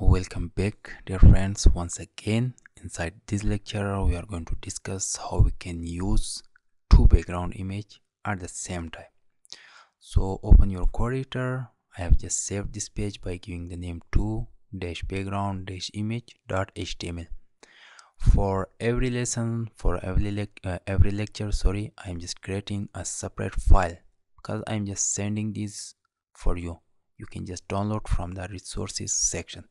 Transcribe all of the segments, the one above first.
welcome back dear friends once again. Inside this lecture we are going to discuss how we can use two background image at the same time. So open your code editor i have just saved this page by giving the name to dash background dash image dot html for every lesson for every uh, every lecture sorry i'm just creating a separate file because i'm just sending this for you. You can just download from the resources section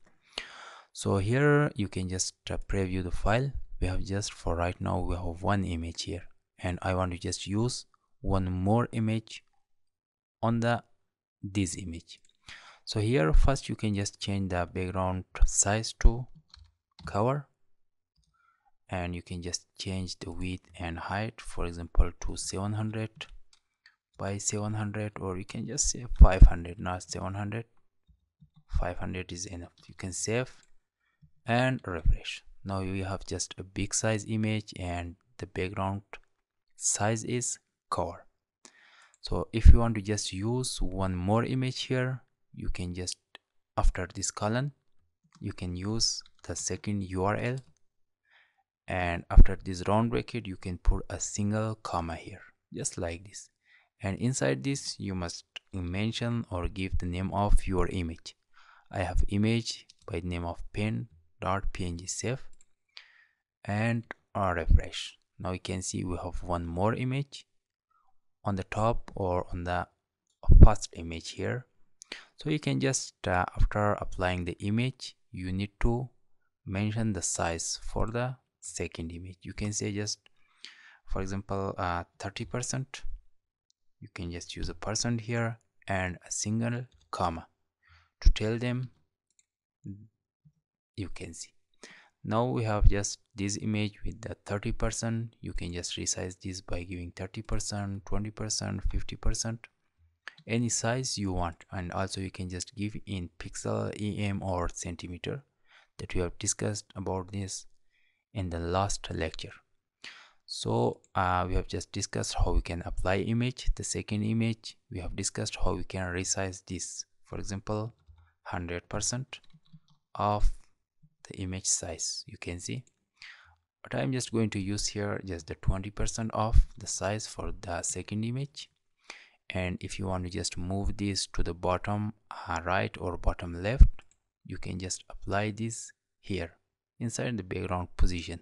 so here you can just uh, preview the file. We have just for right now we have one image here. And i want to just use one more image on the this image. So here first you can just change the background size to cover and you can just change the width and height for example to 700 by 700 or you can just say 500 not 700 500 is enough. You can save and refresh. Now you have just a big size image and the background size is cover so if you want to just use one more image here you can just after this column you can use the second url and after this round bracket you can put a single comma here just like this. And inside this you must mention or give the name of your image. I have image by the name of pen.png save and refresh. Now you can see we have one more image on the top or on the first image here. So you can just uh, after applying the image you need to mention the size for the second image. You can say just for example uh, 30 percent. You can just use a percent here and a single comma to tell them you can see. Now we have just this image with the 30 percent. You can just resize this by giving 30 percent 20 percent 50 percent. Any size you want. And also you can just give in pixel em or centimeter that we have discussed about this in the last lecture. So uh, we have just discussed how we can apply image. The second image we have discussed how we can resize this. For example 100 percent of the image size you can see. But i'm just going to use here just the 20 percent of the size for the second image. And if you want to just move this to the bottom uh, right or bottom left you can just apply this here inside the background position.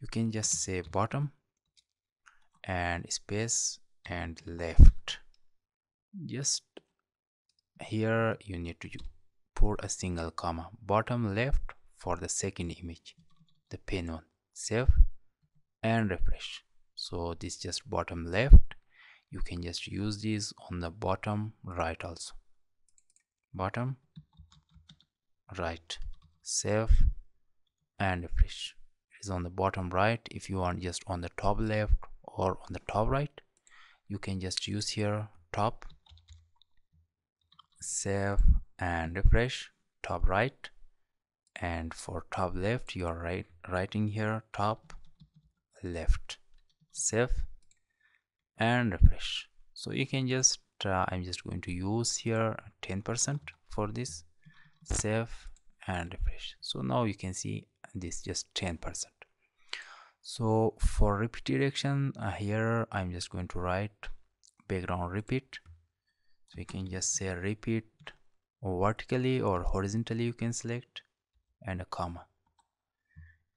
You can just say bottom and space and left. Just here you need to put a single comma. Bottom left for the second image the pen one save and refresh. So this just bottom left you can just use this on the bottom right also. Bottom right save and refresh. It is on the bottom right. If you want just on the top left or on the top right you can just use here top save and refresh top right and for top left you are right writing here top left save and refresh. So you can just uh, i'm just going to use here 10 percent for this save and refresh. So now you can see this just 10 percent. So for repeat direction uh, here i'm just going to write background repeat. So you can just say repeat vertically or horizontally you can select and a comma.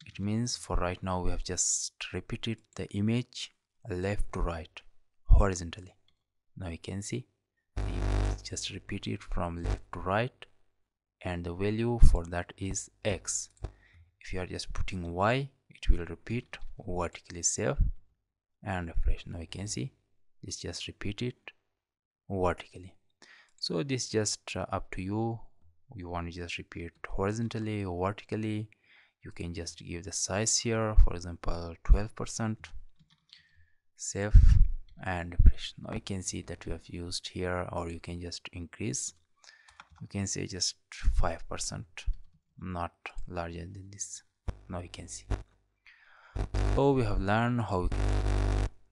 It means for right now we have just repeated the image left to right horizontally. Now you can see just repeat it from left to right and the value for that is x. If you are just putting y it will repeat vertically save and refresh now you can see this just repeat it vertically. So this just uh, up to you you want to just repeat horizontally or vertically. You can just give the size here for example 12 percent. Save and refresh now you can see that we have used here or you can just increase. You can say just five percent not larger than this. Now you can see. So we have learned how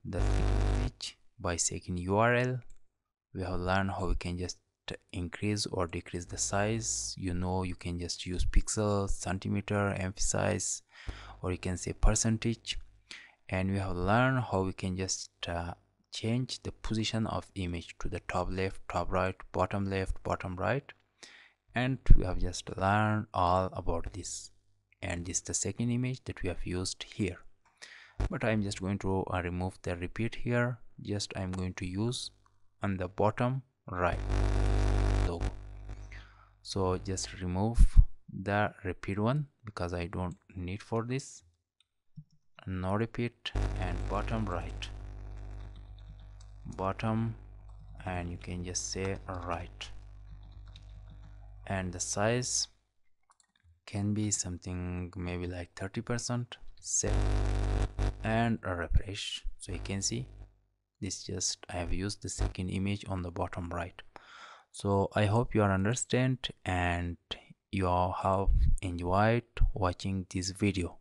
the page by second url we have learned how we can just increase or decrease the size. You know you can just use pixels centimeter emphasize or you can say percentage. And we have learned how we can just uh, change the position of image to the top left top right bottom left bottom right. And we have just learned all about this. And this is the second image that we have used here. But i'm just going to uh, remove the repeat here. Just i'm going to use on the bottom right so just remove the repeat one because i don't need for this. No repeat and bottom right. Bottom and you can just say right. And the size can be something maybe like 30 percent set and refresh. So you can see this just i have used the second image on the bottom right so i hope you understand and you have enjoyed watching this video